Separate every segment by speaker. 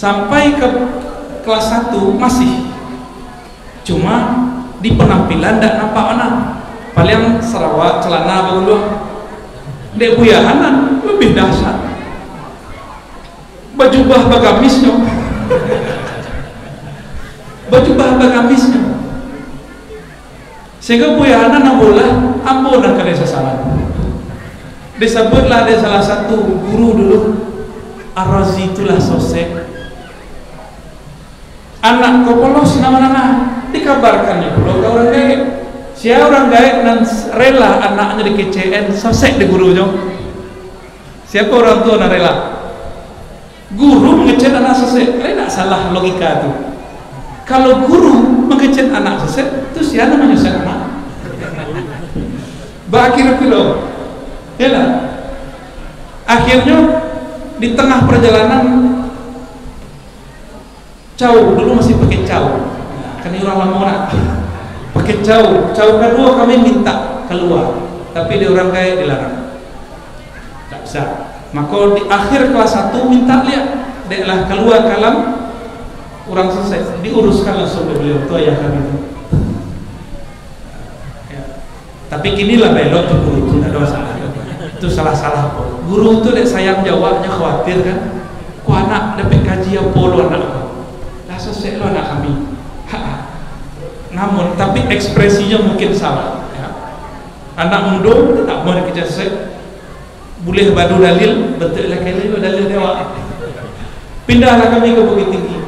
Speaker 1: sampai ke kelas 1 masih. Cuma di penampilan tidak nampak mana paling Sarawak celana baru dek buyahanan lebih dahsyat. Baju bah bagamisnya baju bah bagamisnya sehingga buyahanan nabola ampun dan kalian sasaran. Disebutlah ada salah satu guru dulu. Ar-Razi itulah sosek anak kau polos nama-nama dikabarkannya pulau ke orang gaib. Siapa orang gaib dan rela anaknya di KCN sosek di gurunya. Siapa orang tua yang rela? Guru mengecek anak sosek kalian tidak salah logika itu kalau guru mengecek anak sosek itu siapa namanya anak. Bakir pilo ya lah akhirnya di tengah perjalanan jauh dulu masih pakai jauh. Kan orang lama nak. Pakai jauh. Jauh kedua kami minta keluar. Tapi dia orang kaya dilarang tak bisa. Maka di akhir kelas 1 minta lihat. Deklah keluar kalam. Orang selesai. Diuruskan langsung oleh beliau. Itu ayah kami itu. Tapi kinilah belok tuh guru itu. Ada masalah. Itu salah-salah. Guru itu dek sayang jawabnya khawatir kan. Ku anak dapat kaji apa lo anak? lah lo anak kami. Ha, namun tapi ekspresinya mungkin salah ya. anak muda tak mau dikejar selesai boleh badu dalil betul lah kali dalil dewa pindahlah kami ke Bukit Tinggi.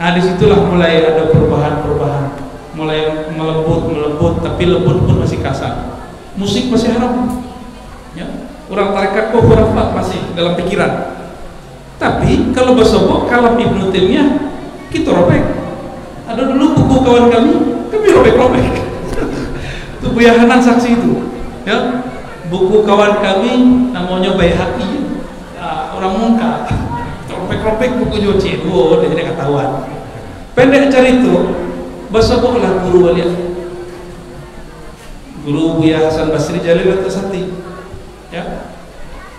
Speaker 1: Nah di situlah mulai ada perubahan-perubahan. Mulai melembut melembut tapi lembut pun masih kasar. Musik masih haram ya. Orang tarekat kok masih dalam pikiran. Tapi kalau bersobok kalam Ibnu Taimiyah kita robek. Ada dulu buku kawan kami kami robek-robek itu buyahanan saksi itu ya. Buku kawan kami namanya Bayhaqi ya, orang muka. Robek-robek buku Joci dua dia tidak ketahuan. Pendek cari itu Basaboklah guru waliat Guru Buya Hasan Basri Jalil Sati ya.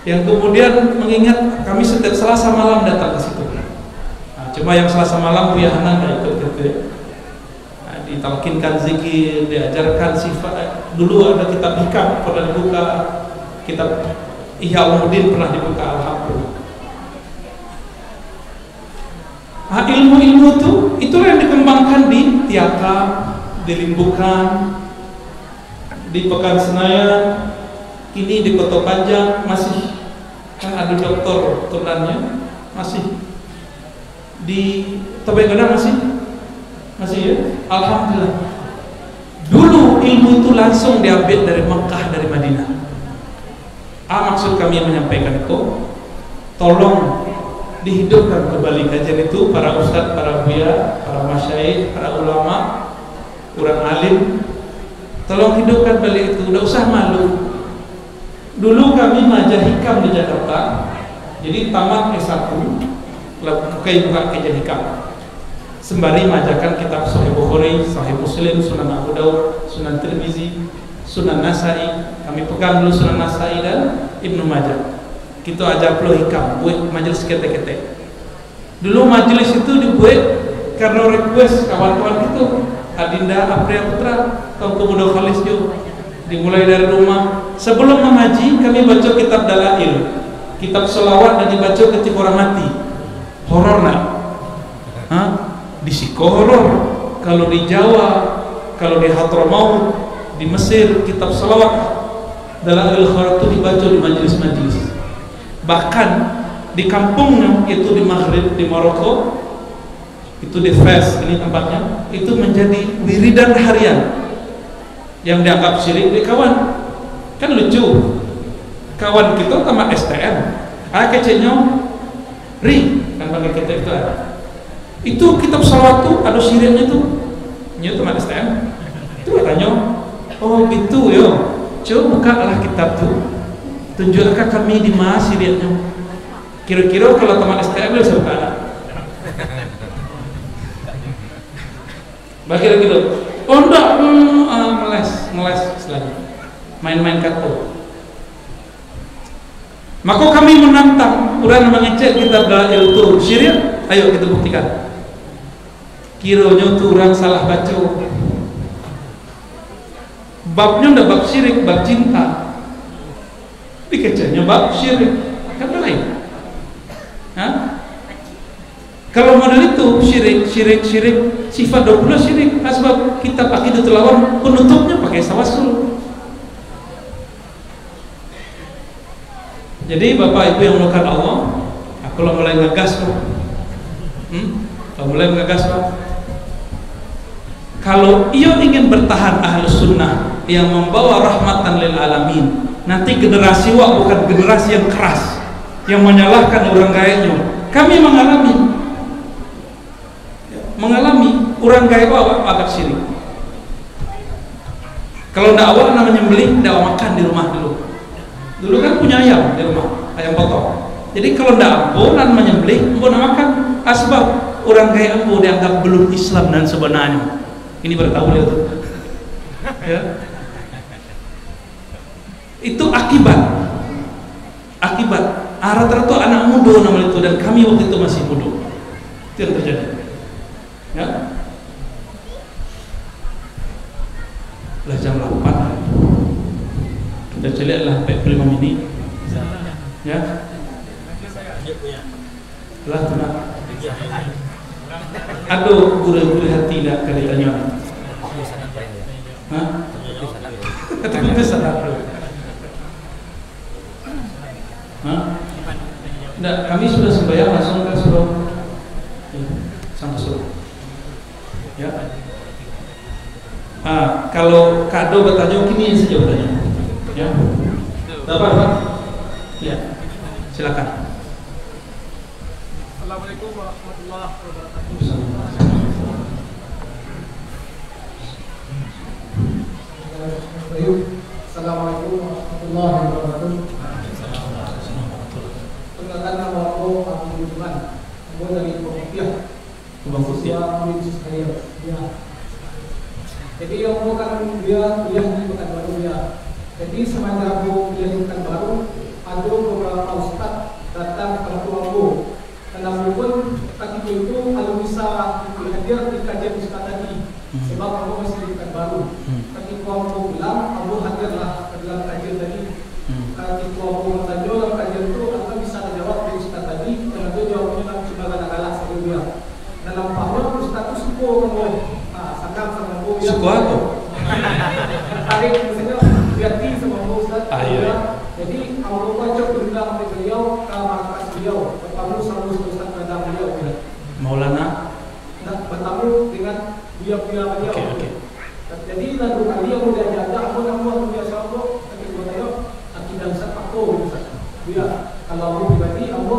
Speaker 1: Yang kemudian mengingat kami setiap Selasa malam datang ke situ cuma yang Selasa malam Buya Hanan tidak ikut gitu nah, ditalkinkan zikir diajarkan sifat. Dulu ada kitab hikam pernah dibuka. Kitab Ihya Ulumuddin pernah dibuka Alhamdulillah. Nah, ilmu-ilmu itu itulah yang dikembangkan di Tiaka, di Limbukan, di Pekan Senayan, ini di Kota Panjang. Masih kan ada dokter tunannya masih di Tobegana masih? Masih ya? Alhamdulillah. Dulu ilmu itu langsung diambil dari Mekah dari Madinah. Ah maksud kami menyampaikan itu tolong dihidupkan kembali kajian itu para ustadz, para buya, para masyaih, para ulama, orang alim. Tolong hidupkan kembali itu, tidak usah malu. Dulu kami majah hikam di Jakarta jadi tamat S1 bukai buka hikam sembari majakan kitab Sahih Bukhari, Sahih Muslim, Sunan Abu Daud, Sunan Tirmizi, Sunan Nasai. Kami pegang dulu Sunan Nasai dan Ibnu Majah. Kita ajar puluh hikam buat majelis kete-kete dulu majelis itu dibuat karena request kawan-kawan itu Adinda Apria Putra kaum pemuda Khalis juga dimulai dari rumah. Sebelum mengaji kami baca kitab dalail kitab selawat dan dibaca ketika orang mati horor nak Hah? di Siko horor. Kalau di Jawa kalau di Hadramaut di Mesir kitab selawat dalail horor itu dibaca di majelis-majelis. Bahkan di kampungnya itu di Maghrib di Maroko itu di Fes ini tempatnya itu menjadi wiridan harian. Yang dianggap syirik di kawan. Kan lucu. Kawan kita sama STM ah kecilnya ri kan panggil kita itu ada itu kitab salawat tuh ada syiriknya tuh. Ini teman STM itu katanya oh gitu yo. Coba buka lah kitab tuh. Tunjukkan kami di mana siriknya. Kira-kira kalau teman STM bisa buka. Bagi gitu. Oh enggak, hmm, uh, meles, meles lagi. Main-main kartu. Maka kami menantang orang mengecek kitab dalil itu syirik Ayo kita buktikan. Kiranya orang salah baca. Babnya udah bab syirik, bab cinta. Dikecanya bab syirik. Kan lain. Hah? Kalau model itu syirik, syirik, syirik, sifat 20 syirik. Sebab kita pakai itu lawan penutupnya pakai sawasul. Jadi bapak ibu yang melakukan Allah, aku lah mulai ngegas kok. Hmm? Kalau mulai ngegas kok. Kalau ia ingin bertahan ahlu sunnah yang membawa rahmatan lil alamin, nanti generasi wak bukan generasi yang keras, yang menyalahkan orang kayaknya. Kami mengalami mengalami orang gaya awak agak syirik kalau tidak awal namanya beli tidak makan di rumah dulu dulu kan punya ayam di rumah ayam potong. Jadi kalau tidak ambo namanya beli ambo nak makan asbab. Orang gaya ambo dianggap belum Islam dan sebenarnya. Ini bertahu dia tuh. Ya. Itu akibat. Akibat. Rata-rata anak muda namanya itu dan kami waktu itu masih muda. Itu yang terjadi hati dah kali tanya? Kata kita sadar Hah? Tidak, kami sudah sembahyang langsung ke suruh sama suruh ya. Ah, kalau kado bertanya kini saja bertanya ya dapat pak ya silakan
Speaker 2: Assalamualaikum warahmatullahi wabarakatuh Assalamualaikum warahmatullahi wabarakatuh Perkenalkan nama aku Abdul Tuhan
Speaker 1: Bang Kutia.
Speaker 2: Mahasiswa saya. Ya. Jadi yang mau kan dia kuliah di Pekanbaru ya. Jadi semenjak aku kuliah di Pekanbaru, ada beberapa ustaz datang ke aku. Karena pun ketika itu kalau bisa hadir di kajian ustaz tadi, sebab aku masih di Pekanbaru. Ketika aku bilang, aku hadirlah ke dalam kajian tadi. Ketika aku bertanya dalam kajian itu, aku bisa menjawab di ustaz tadi, karena dia jawabnya cuma galak-galak sebelumnya dalam paham Ustaz tu suka kamu ah sangat sama
Speaker 1: Suka apa?
Speaker 2: tarik misalnya hati sama Ustaz.
Speaker 1: Ah, iya.
Speaker 2: jadi kamu baca berundang oleh beliau ke markas beliau. Bertamu sama Ustaz pada beliau
Speaker 1: Maulana?
Speaker 2: Nak bertamu dengan beliau-beliau beliau.
Speaker 1: Okey, okey.
Speaker 2: jadi lalu kali aku dah jaga aku nak buat biasa aku tapi gua tanya akidah Ustaz aku Ustaz. Dia kalau aku pribadi aku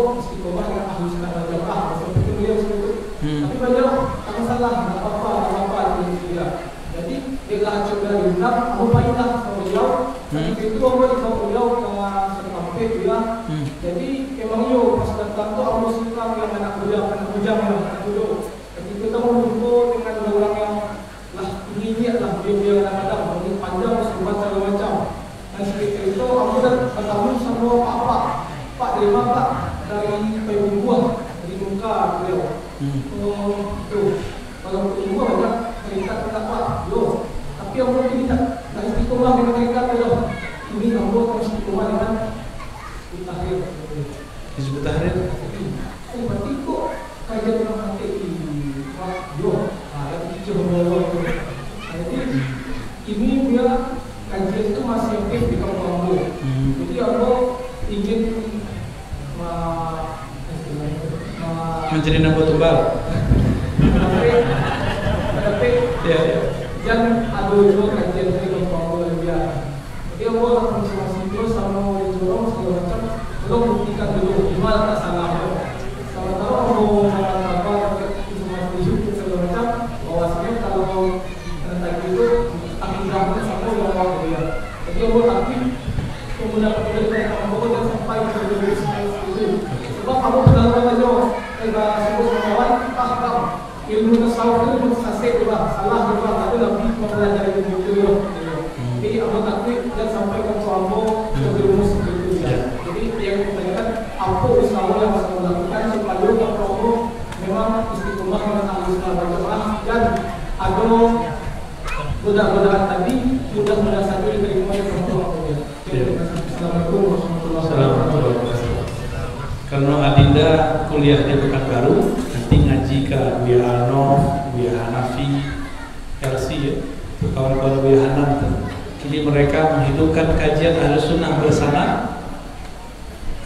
Speaker 2: Jadi
Speaker 1: mereka menghidupkan kajian ahli sunnah bersama.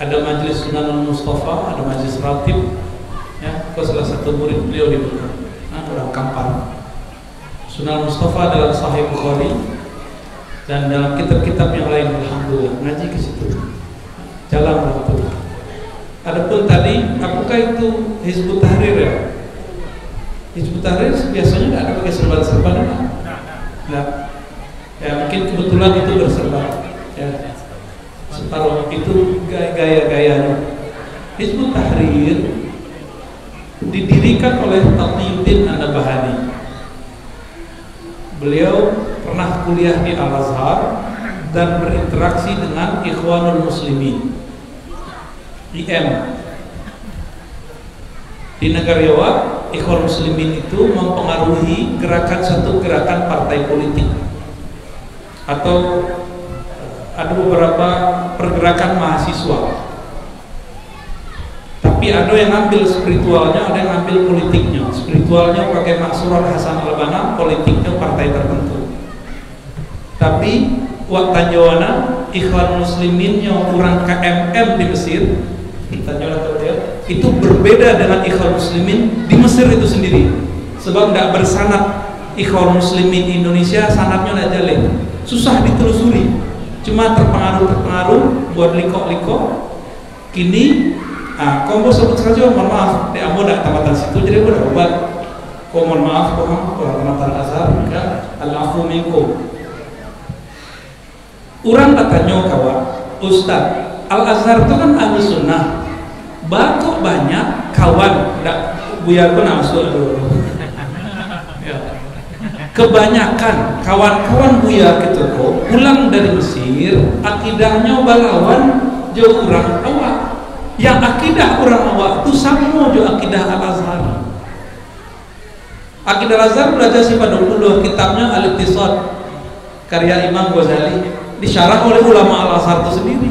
Speaker 1: Ada majelis Sunan Mustafa, ada majelis Ratib, ya, itu salah satu murid beliau di nah, orang Kampar. Sunan Mustafa dalam Sahih Bukhari dan dalam kitab-kitab yang lain, alhamdulillah ngaji ke situ. Jalan waktu. Adapun tadi, apakah itu Hizbut Tahrir ya? Hizbut Tahrir biasanya tidak ada pakai serban-serban? Nah, ya mungkin kebetulan itu berserban. Ya, separuh itu gaya-gayanya. Hizbut Tahrir didirikan oleh Taqiyuddin An-Nabahani. Beliau pernah kuliah di Al-Azhar dan berinteraksi dengan Ikhwanul Muslimin IM di negara Jawa Ikhwan Muslimin itu mempengaruhi gerakan satu gerakan partai politik atau ada beberapa pergerakan mahasiswa. Tapi ada yang ambil spiritualnya ada yang ambil politiknya. Spiritualnya pakai maksuran Hasan Al-Banna politiknya partai tertentu. Tapi waktu Jawana Ikhwan Musliminnya orang KMM di Mesir itu berbeda dengan Ikhwan Muslimin di Mesir itu sendiri. Sebab tidak bersanat Ikhwan Muslimin Indonesia sanatnya tidak jelek susah ditelusuri. Cuma terpengaruh-terpengaruh buat liko-liko kini ah, mau sebut saja mohon maaf. Di ambo tidak tamatan situ jadi aku buat. Kau mohon maaf kau orang tamatan azhar ya al-afu minkum. Orang katanya kawan Ustaz Al-Azhar itu kan ahli sunnah. Batuk banyak kawan. Tidak buyar pun ya. Kebanyakan kawan-kawan buyar gitu kok pulang dari Mesir akidahnya balawan jauh orang awak. Yang akidah orang awak itu sama jauh akidah Al-Azhar. Akidah Al-Azhar belajar sifat dulu kitabnya Al-Iqtisad karya Imam Ghazali disyarah oleh ulama Al-Azhar itu sendiri.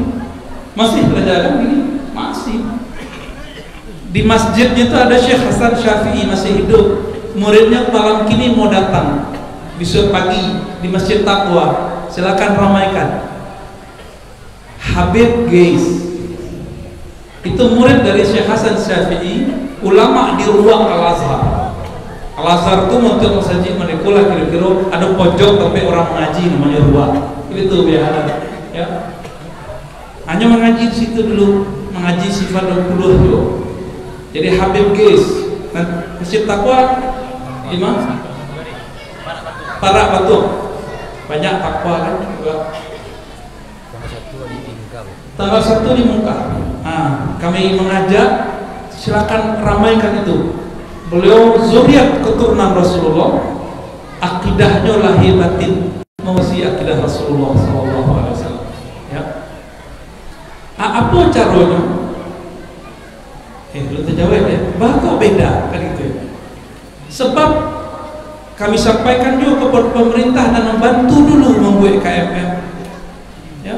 Speaker 1: Masih belajar gini masih. Di masjidnya itu ada Syekh Hasan Syafi'i masih hidup muridnya malam kini mau datang. Besok pagi di Masjid Taqwa. Silakan ramaikan. Habib Geis itu murid dari Syekh Hasan Syafi'i ulama di ruang Al-Azhar. Al-Azhar itu untuk masjid menikulah kira-kira. Ada pojok tapi orang mengaji namanya ruang. Itu biasa. Ya. Hanya mengaji di situ dulu. Mengaji sifat 20 dulu jadi Habib Gis Masjid Takwa Imam Para Batu. Banyak takwa kan juga. Tanggal satu di muka nah, kami mengajak silakan ramaikan itu. Beliau zuriat keturunan Rasulullah. Akidahnya lahir batin. Mengisi akidah Rasulullah SAW ya. Nah, apa caranya? Eh belum terjawab ya. Bah kok beda? Kan ya sebab kami sampaikan juga kepada pemerintah dan membantu dulu membuat KMM ya.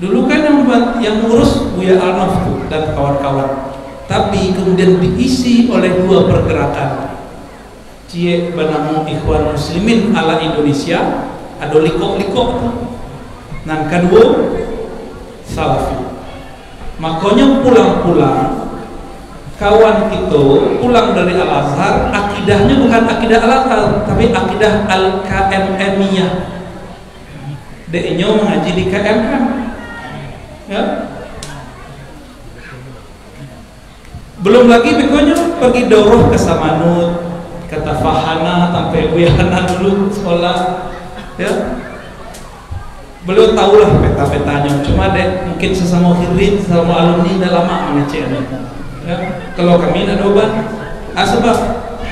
Speaker 1: Dulu kan yang membuat yang ngurus Buya Alnaf dan kawan-kawan. Tapi kemudian diisi oleh dua pergerakan. Cie banamu ikhwan muslimin ala Indonesia ada liko-liko dan kedua salafi. Makanya pulang-pulang kawan itu pulang dari Al-Azhar akidahnya bukan akidah Al-Azhar tapi akidah Al-KMMiyah dia mengaji di KMM ya. Belum lagi begonya pergi doroh ke Samanut kata Fahana sampai Uyana dulu sekolah. Ya. Beliau tahulah peta-petanya. Cuma deh mungkin sesama hirid sesama alumni udah lama mengeceknya ya kalau kami ada obat ah, sebab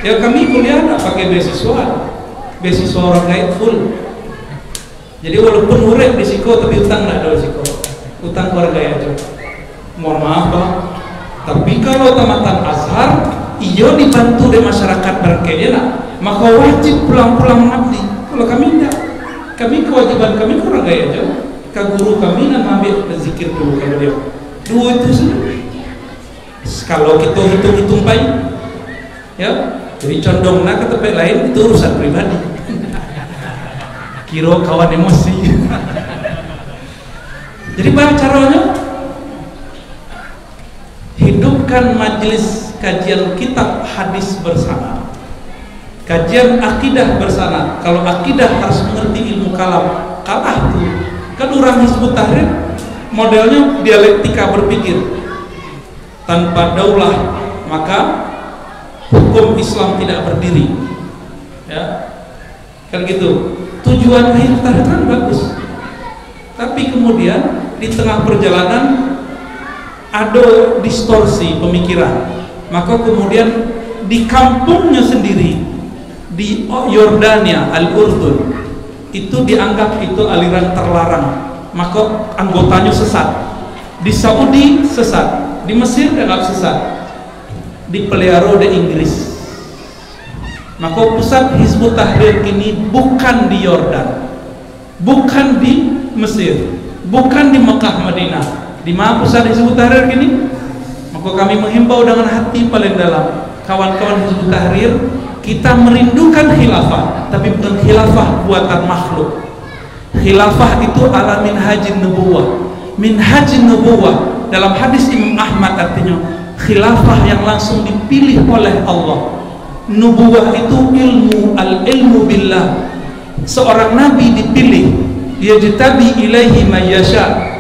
Speaker 1: ya kami kuliah nggak pakai beasiswa. Beasiswa orang lain full. Jadi walaupun murid risiko tapi utang nggak ada risiko. Utang keluarga aja mohon maaf bang tapi kalau tamatan azhar iyo dibantu di masyarakat berkaya nak? Maka wajib pulang-pulang mengabdi kalau kami tidak kami kewajiban kami kurang gaya aja ke guru kami dan ambil berzikir dulu kalau dia. Dua itu saja kalau kita hitung-hitung baik ya jadi condong nak ke tempat lain itu urusan pribadi. Kira kawan emosi. Jadi bagaimana caranya? Hidupkan majelis kajian kitab hadis bersama. Kajian akidah bersama. Kalau akidah harus mengerti ilmu kalam kalah tuh. Kan orang Hizbut Tahrir modelnya dialektika berpikir tanpa daulah maka hukum Islam tidak berdiri. Ya. Kan gitu tujuan Tahrir kan bagus. Tapi kemudian di tengah perjalanan ada distorsi pemikiran. Maka kemudian di kampungnya sendiri di Yordania Al-Urdun itu dianggap itu aliran terlarang. Maka anggotanya sesat. Di Saudi sesat di Mesir dianggap sesat dipelihara di Inggris. Maka pusat Hizbut Tahrir ini bukan di Yordan. Bukan di Mesir. Bukan di Mekah Madinah. Di mana pusat Hizbut Tahrir ini? Maka kami menghimbau dengan hati paling dalam kawan-kawan Hizbut Tahrir kita merindukan khilafah tapi bukan khilafah buatan makhluk. Khilafah itu ala minhajin nubuwah. Minhajin nubuwah dalam hadis Imam Ahmad artinya khilafah yang langsung dipilih oleh Allah. Nubuwah itu ilmu al ilmu billah. Seorang nabi dipilih yajtabi ilaihi mayyasha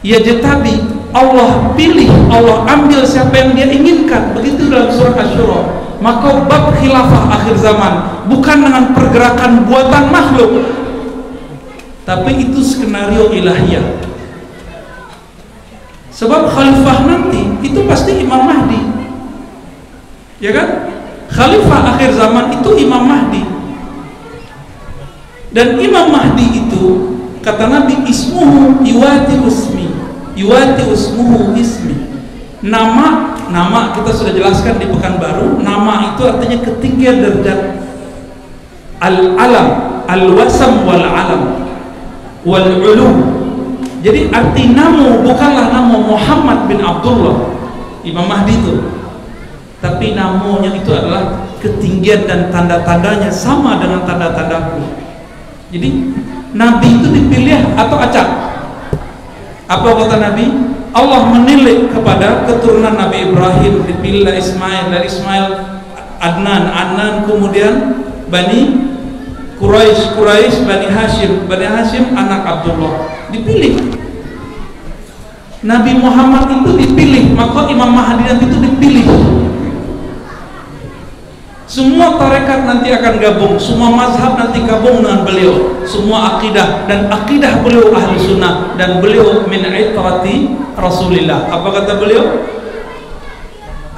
Speaker 1: yajtabi Allah pilih Allah ambil siapa yang dia inginkan. Begitu dalam surah Asy-Syura maka bab khilafah akhir zaman bukan dengan pergerakan buatan makhluk tapi itu skenario ilahiyah sebab khalifah nanti itu pasti Imam Mahdi. Ya kan? Khalifah akhir zaman itu Imam Mahdi. Dan Imam Mahdi itu kata Nabi ismuhu yuwati usmi. Yuwati usmuhu ismi. Nama nama kita sudah jelaskan di Pekanbaru nama itu artinya ketinggian derajat. Al-alam al-wasam wal-alam. Wal-ulum jadi arti nama bukanlah nama Muhammad bin Abdullah Imam Mahdi itu. Tapi namanya itu adalah ketinggian dan tanda-tandanya sama dengan tanda-tandaku jadi Nabi itu dipilih atau acak? Apa kata Nabi? Allah menilik kepada keturunan Nabi Ibrahim dipilih Ismail dari Ismail Adnan Adnan kemudian Bani Quraisy Quraisy Bani Hashim. Bani Hashim anak Abdullah. Dipilih. Nabi Muhammad itu dipilih. Maka Imam Mahdi itu dipilih. Semua tarekat nanti akan gabung, semua mazhab nanti gabung dengan beliau, semua akidah. Dan akidah beliau ahli sunnah. Dan beliau min itrati Rasulillah. Apa kata beliau?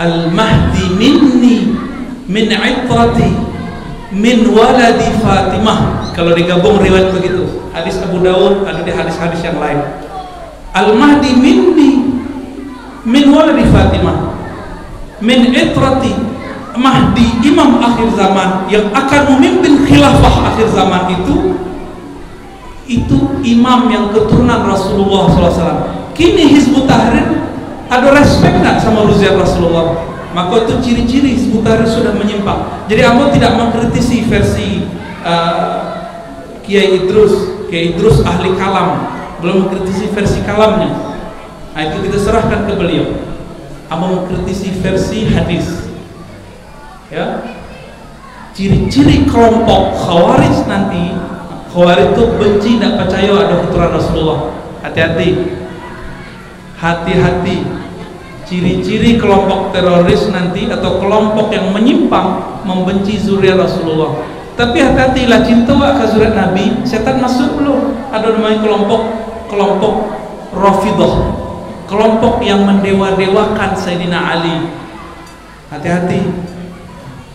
Speaker 1: Al Mahdi minni min itrati min waladi Fatimah. Kalau digabung riwayat begitu, hadis Abu Dawud ada di hadis-hadis yang lain. Al Mahdi minni min waladi Fatimah min itrati Mahdi imam akhir zaman yang akan memimpin khilafah akhir zaman itu itu imam yang keturunan Rasulullah SAW kini Hizbut Tahrir ada respect nggak sama Ruziah Rasulullah maka itu ciri-ciri Tahrir sudah menyimpang. Jadi Amo tidak mengkritisi versi uh, Kiai Idrus Kiai Idrus ahli kalam. Belum mengkritisi versi kalamnya. Nah itu kita serahkan ke beliau. Amo mengkritisi versi hadis. Ya. Ciri-ciri kelompok khawarij nanti khawarij itu benci tidak percaya ada keturunan Rasulullah. Hati-hati. Hati-hati ciri-ciri kelompok teroris nanti atau kelompok yang menyimpang membenci zuriat Rasulullah. Tapi hati-hatilah cinta ke zuriat Nabi. Setan masuk belum? Ada namanya kelompok kelompok Rafidah kelompok yang mendewa-dewakan Sayyidina Ali. Hati-hati.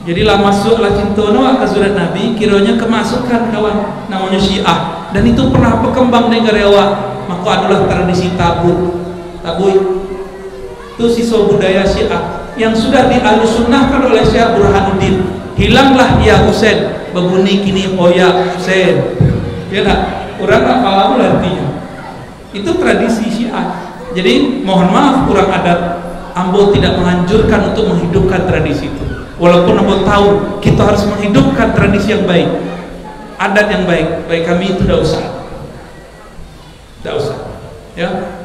Speaker 1: Jadilah masuklah cinta nawa ke surat Nabi kiranya kemasukan kawan namanya Syiah. Dan itu pernah berkembang negara awak. Maka adalah tradisi tabut. Tabui itu siswa budaya Syiah yang sudah dialusunahkan oleh Syekh Burhanuddin hilanglah ya Husain. Berbunyi kini Oya Husain. Ya tak tak paham artinya? Itu tradisi Syiah. Jadi mohon maaf kurang adat Ambo tidak menganjurkan untuk menghidupkan tradisi itu. Walaupun Ambo tahu kita harus menghidupkan tradisi yang baik. Adat yang baik. Baik kami itu tidak usah. Tidak usah. Ya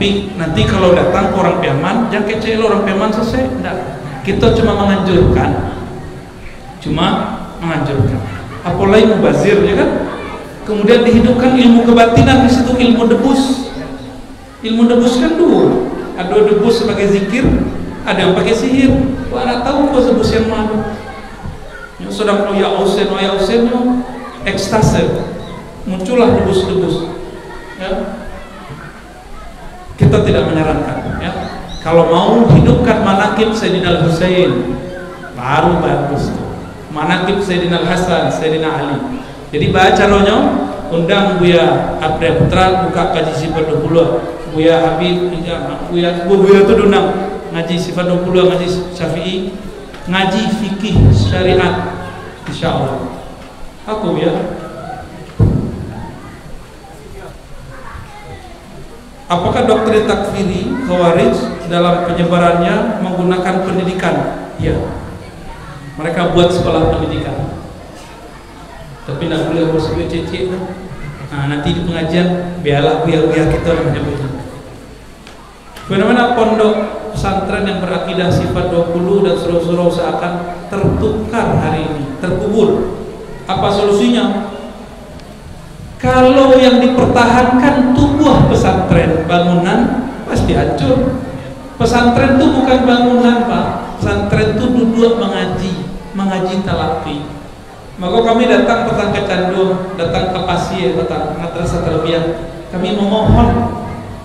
Speaker 1: tapi nanti kalau datang orang Piaman jangan kecil orang Piaman selesai. Tidak kita cuma menganjurkan. Cuma menganjurkan. Apalagi mubazir ya kan? Kemudian dihidupkan ilmu kebatinan di situ ilmu debus. Ilmu debus kan dua. Ada debus sebagai zikir ada yang pakai sihir. Wah nak tahu kok debus yang mana. Yang sedang ya usen oh ya. Usen ekstase. Muncullah debus-debus. Ya kita tidak menyarankan ya. Kalau mau hidupkan manakib Sayyidina Al-Husain baru bagus manakib Sayyidina Al-Hasan Sayyidina Ali. Jadi baca rohnya undang Buya Abdul Putra buka kaji sifat 20 Buya Habib Buya Buya itu dunang ngaji sifat 20 ngaji Syafi'i ngaji fikih syariat. Insyaallah aku ya Apakah doktrin takfiri Khawarij dalam penyebarannya menggunakan pendidikan? Ya. Mereka buat sekolah pendidikan. Tapi tidak boleh harus cecek. Nah, nanti di pengajian biarlah biar-biar kita menyebutnya. Fenomena pondok pesantren yang berakidah sifat 20 dan surau-surau seakan tertukar hari ini, terkubur. Apa solusinya? Kalau yang dipertahankan tubuh pesantren, bangunan pasti hancur. Pesantren itu bukan bangunan, Pak. Pesantren itu duduk mengaji, mengaji talafi. Maka kami datang petang ke Candung, datang ke Pasir, datang madrasah terbiak. Kami memohon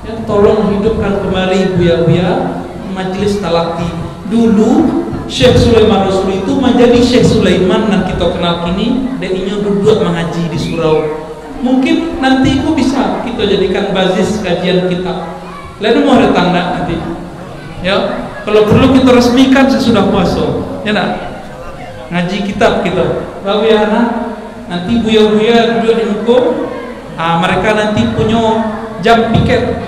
Speaker 1: ya, tolong hidupkan kembali buya-buya majelis talafi. Dulu Syekh Sulaiman Rasul itu menjadi Syekh Sulaiman yang kita kenal kini, dia duduk mengaji di surau mungkin nanti ku bisa kita jadikan basis kajian kita. Lalu mau ada tanda nanti? Ya kalau perlu kita resmikan sesudah puasa ya nak? Ngaji kitab kita. Lalu ya anak nanti buya-buya duduk di muka ah, mereka nanti punya jam piket.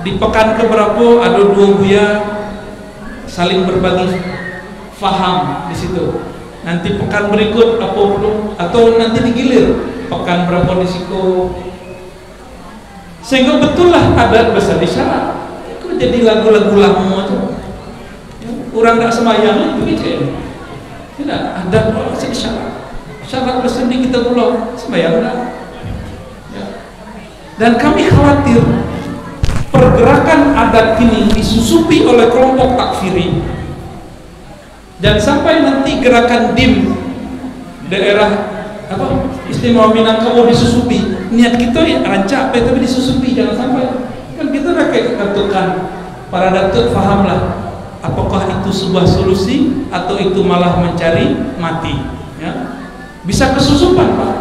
Speaker 1: Di pekan keberapa ada dua buya saling berbagi faham di situ. Nanti pekan berikut apa perlu atau nanti digilir pekan berapa di situ. Sehingga betul lah adat besar di syarat itu jadi lagu-lagu lama aja. Ya, orang tak semayang itu aja. Tidak adat besar di syarat di kita pulau semayang ya. dan kami khawatir pergerakan adat ini disusupi oleh kelompok takfiri. Dan sampai nanti gerakan dim daerah apa istimewa Minangkabau disusupi. Niat kita ya rancak tapi disusupi jangan sampai. Kan kita dah kayak katukan para datuk fahamlah apakah itu sebuah solusi atau itu malah mencari mati ya? Bisa kesusupan pak.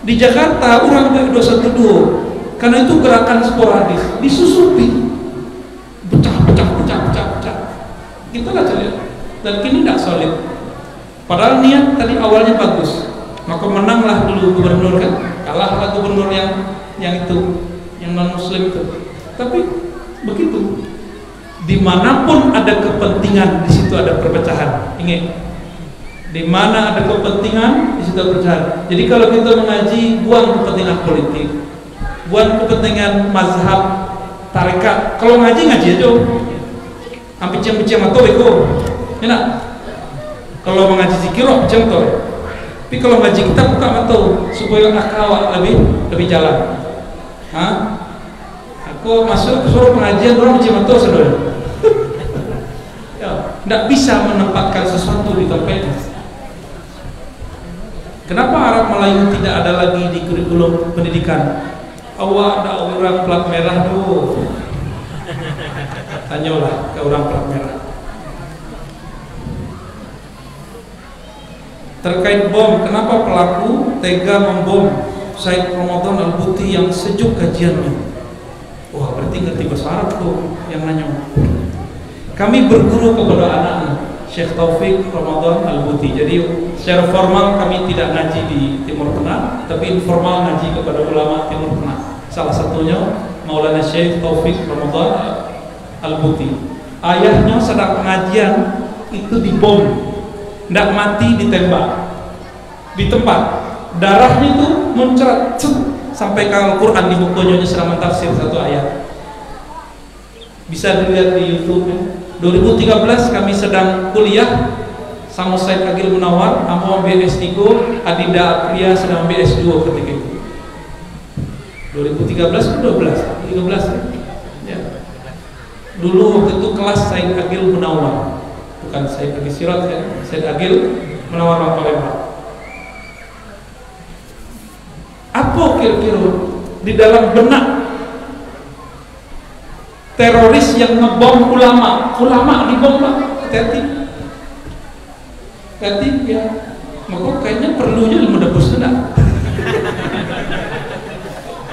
Speaker 1: Di Jakarta orang ke 212 karena itu gerakan sporadis disusupi. Pecah pecah pecah pecah pecah. Kita lah dan kini tidak solid. Padahal niat tadi awalnya bagus maka menanglah dulu gubernur kan? Kalahlah gubernur yang yang itu yang non muslim itu. Tapi begitu. Di mana pun ada kepentingan di situ ada perpecahan. Ingat di mana ada kepentingan di situ ada perpecahan. Jadi kalau kita mengaji buang kepentingan politik buang kepentingan mazhab tarekat. Kalau ngaji ngaji aja. Hampir cem-cem atau beko enak. Kalau mengaji zikir cem tuh tapi kalau ngaji kita buka mata supaya akal lebih lebih jalan. Hah? Aku masuk suruh pengajian orang macam mata saudara. ya, tidak bisa menempatkan sesuatu di tempatnya. Kenapa Arab Melayu tidak ada lagi di kurikulum pendidikan? Awak ada orang plat merah tuh. Tanyalah ke orang plat merah. Terkait bom kenapa pelaku tega membom Said Ramadan Al-Buti yang sejuk kajiannya? Wah berarti ngerti bahasa Arab tuh yang nanya. Kami berguru kepada anak-anak Syekh Taufik Ramadan Al-Buti. Jadi secara formal kami tidak ngaji di Timur Tengah tapi informal ngaji kepada ulama Timur Tengah. Salah satunya Maulana Syekh Taufik Ramadan Al-Buti. Ayahnya sedang pengajian itu dibom tidak mati ditembak. Di tempat. Darahnya itu muncrat sampai ke Al-Quran di bukunya sedang mentafsir satu ayat. Bisa dilihat di YouTube 2013 kami sedang kuliah sama Said Agil Munawar Amo BS3 Adinda Apria sedang BS2 ketika itu. 2013 ke 12 13 ya. Dulu waktu itu kelas Said Agil Munawar bukan Said Agil Sirat ya Said Agil Munawar Palembang. Apa kira-kira di dalam benak teroris yang ngebom ulama? Ulama dibom pak. Hati-hati hati ya. Maka kayaknya perlunya ilmu debus enggak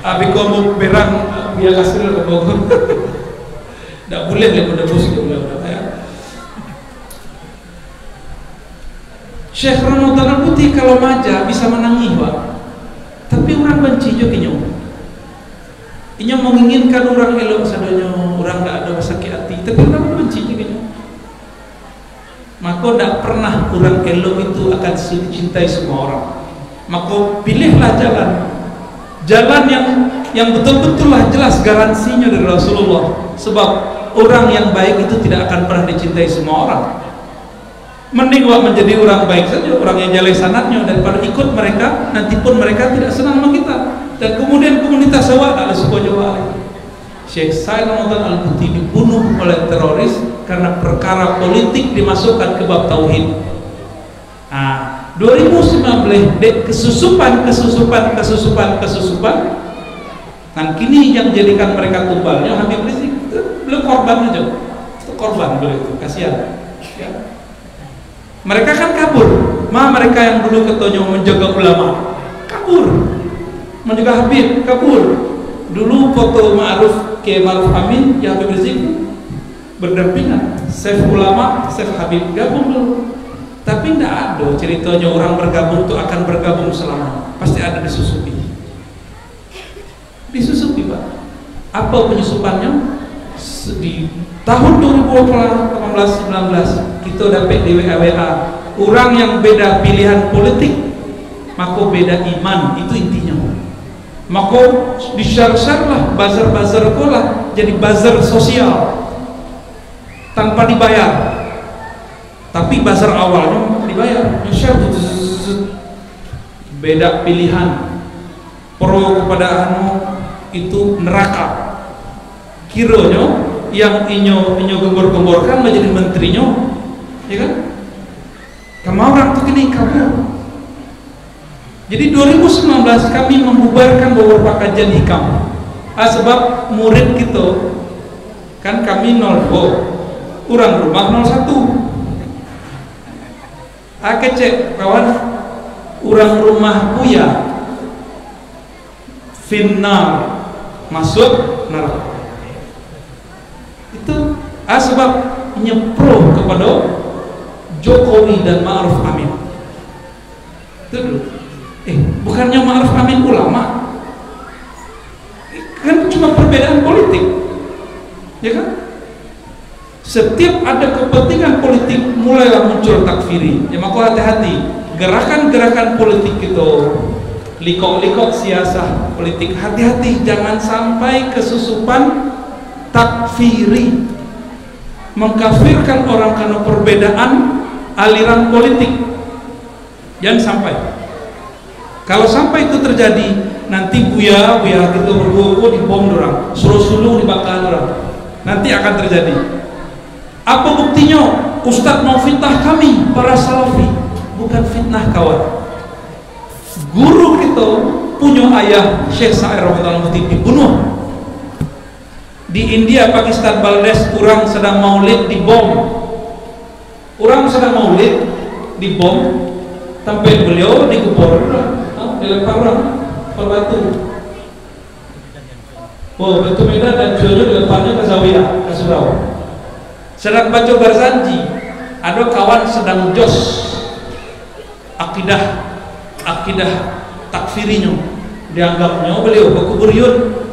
Speaker 1: abi kamu berang biar kasih ke Bogor. Tidak boleh ilmu debus ya Syekh Ramadan Putih kalau maja bisa menangis pak. Tapi orang benci juga inyo inyo menginginkan orang elok sadanya orang tidak ada sakit hati. Tapi orang benci juga inyo maka tidak pernah orang elok itu akan dicintai semua orang. Maka pilihlah jalan. Jalan yang yang betul-betul lah jelas garansinya dari Rasulullah. Sebab orang yang baik itu tidak akan pernah dicintai semua orang mending wak menjadi orang baik saja orang yang jalai sanatnya daripada ikut mereka nanti pun mereka tidak senang sama kita. Dan kemudian komunitas awak ada suku Jawa Syekh Ramadan Al-Buti dibunuh oleh teroris karena perkara politik dimasukkan ke bab tauhid. Nah 2019 dek kesusupan kesusupan kesusupan kesusupan dan kini yang jadikan mereka tumbalnya Habib Rizik. Belum korban aja. Itu korban begitu kasihan mereka kan kabur. Ma mereka yang dulu ketonyo menjaga ulama. Kabur. Menjaga Habib kabur. Dulu foto Ma'ruf ke Ma'ruf Amin ya Habib Rizik berdampingan. Chef ulama Chef Habib gabung dulu. Tapi tidak ada ceritanya orang bergabung itu akan bergabung selama. Pasti ada disusupi. Disusupi pak. Apa penyusupannya? Di tahun 2018-19 kita dapat di WA orang yang beda pilihan politik maka beda iman. Itu intinya. Maka disyar-syar lah bazar-bazar lah jadi bazar sosial. Tanpa dibayar. Tapi bazar awalnya dibayar. Disyar beda pilihan. Pro kepada anu itu neraka. Kironya yang inyo inyo gembor-gemborkan menjadi menterinya ya kan? Kamu orang tuh gini kamu. Jadi 2019 kami membubarkan beberapa kajian hikam. Ah, sebab murid kita kan kami 0 orang rumah 01 ah kecek kawan. Orang rumah buya finnar masuk neraka ah, sebab nyepro kepada Jokowi dan Ma'ruf Amin. Itu dulu. Eh bukannya Ma'ruf Amin ulama? Kan cuma perbedaan politik. Ya kan? Setiap ada kepentingan politik mulailah muncul takfiri. Ya maka hati-hati. Gerakan-gerakan politik itu likok-likok siasah politik. Hati-hati jangan sampai kesusupan takfiri mengkafirkan orang karena perbedaan aliran politik. Jangan sampai. Kalau sampai itu terjadi nanti buya buya gitu berdua di bom orang suruh suluh dibakar orang nanti akan terjadi. Apa buktinya? Ustadz mau fitnah kami para salafi. Bukan fitnah kawan. Guru kita punya ayah Syekh Sa'ir Rahmatullah dibunuh di India, Pakistan, Bangladesh orang sedang maulid di bom. Orang sedang maulid di bom sampai beliau dikubur. Oh, dilempar orang per batu. Oh batu medan dan jodoh dilemparnya ke Zawiyah ke Surau. Sedang baca berjanji ada kawan sedang jos. Akidah akidah takfirinya. Dianggapnya beliau kekuburian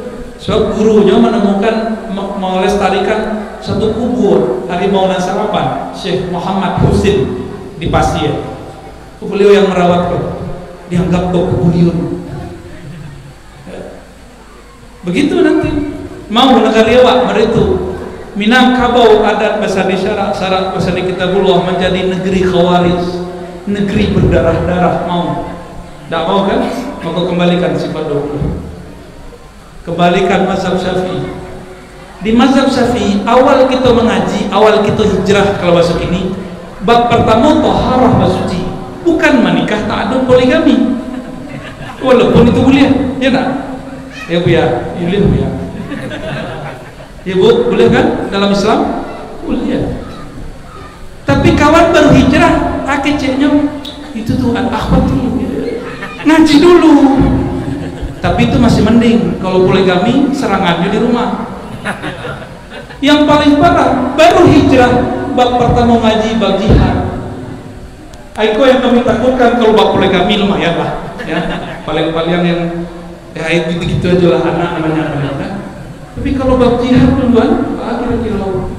Speaker 1: sebab gurunya menemukan melestarikan satu kubur harimau sarapan Syekh Muhammad Husin di Pasir. Beliau yang merawat dianggap kekuburian begitu nanti. Mau negara lewat meritu Minangkabau adat bahasa di syarat syarat bahasa di kitabullah menjadi negeri khawarij negeri berdarah-darah mau. Tidak mau kan? Maka kembalikan sifat 20 kembalikan mazhab syafi'i. Di mazhab syafi'i awal kita mengaji awal kita hijrah kalau masuk ini bab pertama toharah basuci bukan menikah tak ada poligami. Walaupun itu boleh ya tak? Ya bu ya. Boleh bu ya. Ya bu boleh kan? Dalam Islam? Boleh. Ya tapi kawan baru hijrah itu tuh akhwat dulu ngaji dulu tapi itu masih mending. Kalau poligami serangannya di rumah. Yang paling parah baru hijrah bab pertama ngaji bab jihad. Aiko yang kami takutkan kalau bab poligami lumayan lah ya. Paling-paling yang ya itu gitu aja lah anak namanya anak tapi kalau bab jihad duluan kira-kira?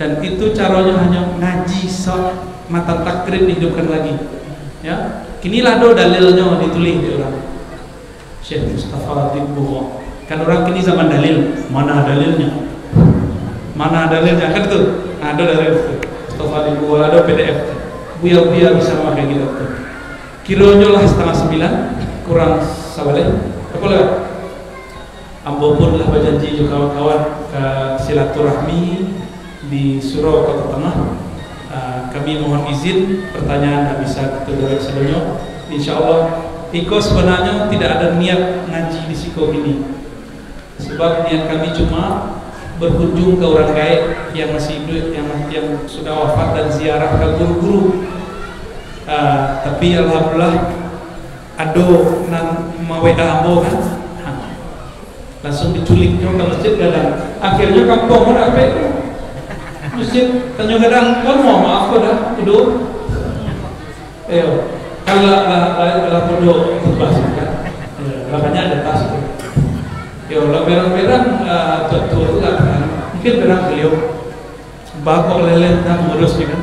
Speaker 1: Dan itu caranya hanya ngaji sok mata takrir dihidupkan lagi ya kinilah do dalilnya ditulis di orang Syekh Mustafa Tibbuho kan orang kini zaman dalil mana dalilnya? Mana dalilnya? Kan tuh ada dalil itu. Mustafa Tibbuho ada PDF buya-buya bisa pakai gitu. Tuh lah setengah sembilan kurang sabalik apa lah? Ambo pun lah berjanji juga kawan-kawan ke silaturahmi di Surau Kota Tengah uh, kami mohon izin pertanyaan tak bisa kita sebelumnya insya Allah Iko sebenarnya tidak ada niat ngaji di Siko ini. Sebab niat kami cuma berkunjung ke orang gaib yang masih hidup yang yang sudah wafat dan ziarah ke guru-guru. Uh, tapi alhamdulillah ado nang mawe ambo kan? Ha. langsung diculik ke masjid gadang akhirnya kampung apa itu masjid tanya kadang kan mau maaf kau dah? Duduk ayo. Kalau lah lah duduk khutbah kan? Lah banyak ada tas yo lah berang-berang tuh itu lah kan? Mungkin berang beliau. Bakok lele dan ngurus kan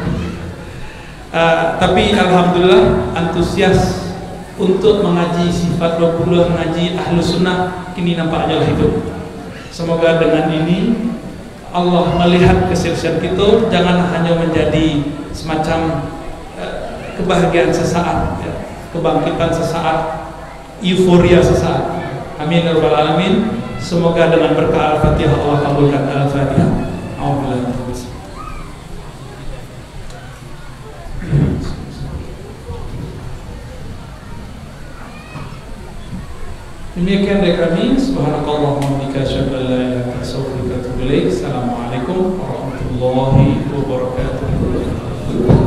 Speaker 1: tapi alhamdulillah antusias untuk mengaji sifat 20 mengaji ahlu sunnah kini nampak aja hidup. Semoga dengan ini Allah melihat kesirisan kita jangan hanya menjadi semacam uh, kebahagiaan sesaat ya, kebangkitan sesaat euforia sesaat. Amin ya rabbal alamin. Semoga dengan berkah al-fatihah Allah kabulkan al-fatihah Demikian dari kami Subhanakallahumma bika asyhadu an la ilaha. Assalamualaikum warahmatullahi wabarakatuh.